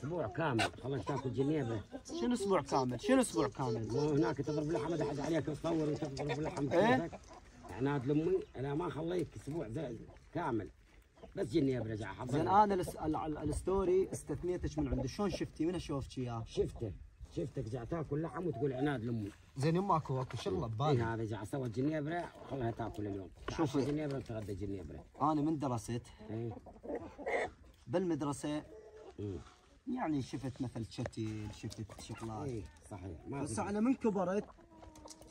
أسبوع كامل. خلاص تاكل جنيبه شنو أسبوع كامل؟ شنو أسبوع كامل؟ هناك تضرب لحم اذا حد عليك تصور وتضرب لحم. إيه؟ كيفك عناد لامي أنا ما خليك أسبوع كامل. بس جنيبة رجع حضر زين أنا الاس- ال- ال- الستوري استثنيتك من عندي. شلون شفتي؟ من شوفتك اياه شفته. شفتك جاي تاكل لحم وتقول عناد لامي زين يما أكو أكو شغله ببالي؟ هذا جاي سوى جنيبره وخلها تاكل اليوم. شوف. جنيبره وتغدى جنيبره أنا من درست اي بالمدرسة أمم. يعني شفت مثل شتل شفت شغلات. اي صحيح. ما بس أنا من كبرت.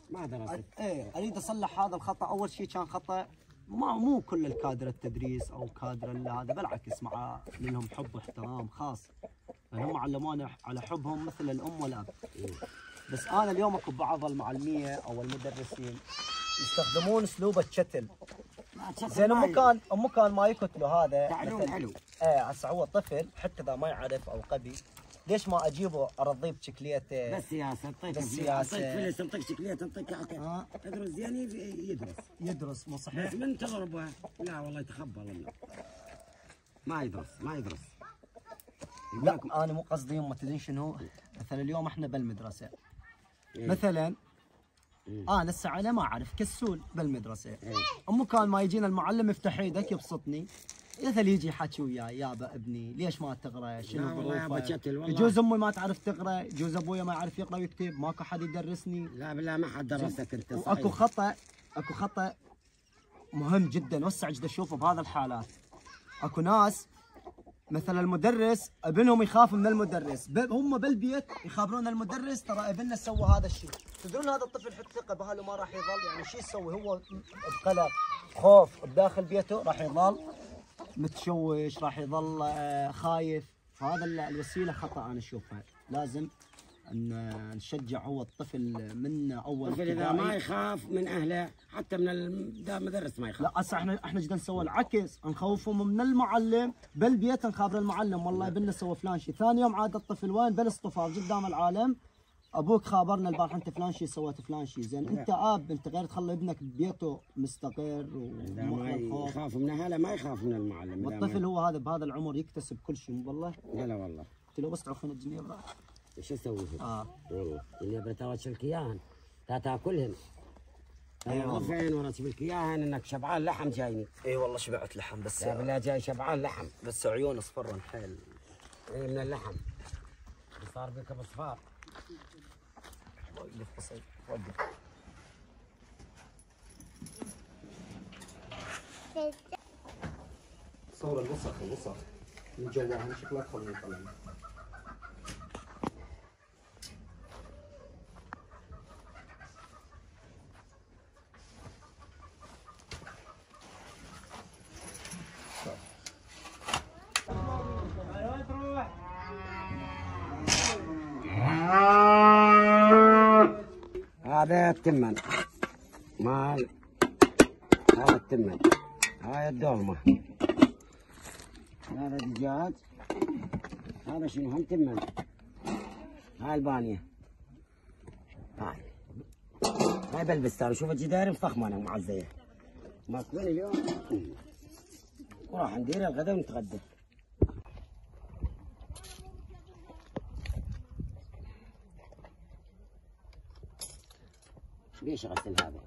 ما درست. إيه أريد أصلح هذا الخطأ. أول شيء كان خطأ. ما مو كل الكادر التدريس أو كادر هذا بالعكس مع لهم حب واحترام خاص. هم علمونا على حبهم مثل الأم والأب. بس أنا اليوم أكو بعض المعلمية أو المدرسين يستخدمون أسلوب الشتل زين ام كان ام كان ما يكتلوا هذا تعلم مثل- حلو. إيه هسه هو طفل حتى إذا ما يعرف أو غبي ليش ما أجيبه أرضيه بشكليته؟ بس سياسه اعطيك بس سياسه سياسة. اعطيك فلس اعطيك شكليات اعطيك آه. أدرس يعني يدرس. يدرس مو صحيح. بس من تضربه لا والله يتخبل الله. ما يدرس ما يدرس. لا أنا مو قصدي يمه تدري شنو؟ مثلا اليوم إحنا بالمدرسة. إيه. مثلا إيه. أنا الساعة أنا ما أعرف كسول بالمدرسة. امه كان ما يجينا المعلم يفتح إيدك يبسطني. مثل يجي يحكي وياي يابا ابني ليش ما تقرأ؟ شنو لا ظروفك؟ يجوز أمي ما تعرف تقرأ يجوز أبويا ما يعرف يقرأ ويكتب ماكو حد يدرسني. لا بالله ما حد درسك أنت صحيح. وأكو خطأ أكو خطأ مهم جدا وسع جدا اشوفه بهذا الحالات. أكو ناس مثلا المدرس ابنهم يخاف من المدرس. هم بالبيت يخابرون المدرس ترى ابننا سوى هذا الشيء. تدرون هذا الطفل حط ثقة؟ بهاله ما راح يظل. يعني شو يسوي؟ هو بقلق خوف بداخل بيته راح يظل. متشوش راح يظل آه، خايف. فهذا ال- الوسيلة خطأ أنا أشوفها. لازم أن نشجع هو الطفل من أول الطفل إذا ما. يخاف من أهله حتى من المدرس ما يخاف. لا هسه إحنا إحنا جدا نسوي العكس. نخوفهم من المعلم بالبيت نخابر المعلم. والله ابننا سوى فلان شيء ثاني يوم عاد الطفل وين؟ بالاصطفاف قدام العالم. أبوك خابرنا البارحه أنت فلان شيء سويت فلان شيء زين أنت آب أنت غير تخلي ابنك ببيته مستقر الخوف يخاف من أهله ما يخاف من المعلم. والطفل هو هذا بهذا العمر يكتسب كل شيء. والله. لا لا والله. قلت له بس تعرفون الجنيه إيش أسوي فيه؟ آه. والله اني بتوشك الكياهن تا تاكلهن. أي والله. وفين وراتب الكياهن إنك شبعان لحم جايني؟ اي والله شبعت لحم بس يا بالله جاي شبعان لحم. بس عيون اصفرن حيل. اي من اللحم. صار بك بصفار وقف قصير. وقف. صور الوسخ الوسخ. من جواها شكلها خلني يطلع هذا التمن مال. هذا التمن هاي الدولمة هذا دجاج. هذا شنو هم تمن؟ هاي البانية. هاي. هاي بالبستان شوف الجدار مفخمة أنا معزية. ماكلين اليوم. وراح ندير الغداء ونتغدى. ليش غسل هذا؟